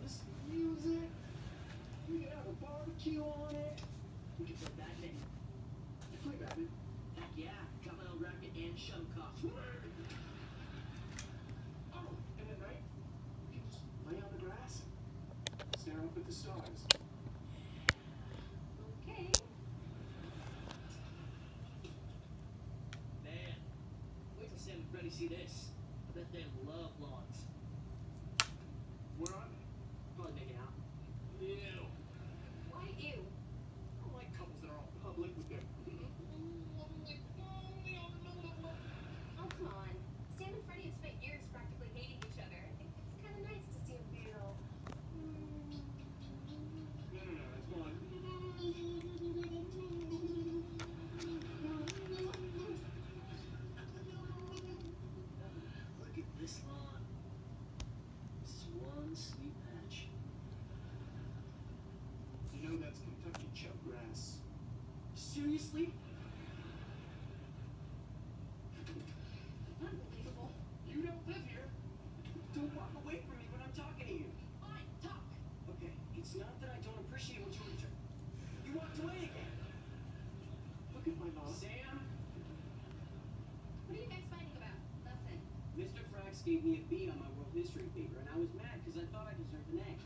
with some music. We can have a barbecue on it. We put play in. You play rabbit? Heck yeah, Kamal Racket and Shuttlecock. oh, and at night, we can just lay on the grass and stare up at the stars. Okay. Wait till Sam and Freddie see this. I bet they love lawns. Seriously? unbelievable. You don't live here. Don't walk away from me when I'm talking to you. Fine, talk. Okay, it's not that I don't appreciate what you doing. You walked away again. Look at my mom. Sam, What are you guys fighting about? Nothing. Mr. Frax gave me a B on my world history paper, and I was mad because I thought I deserved an A.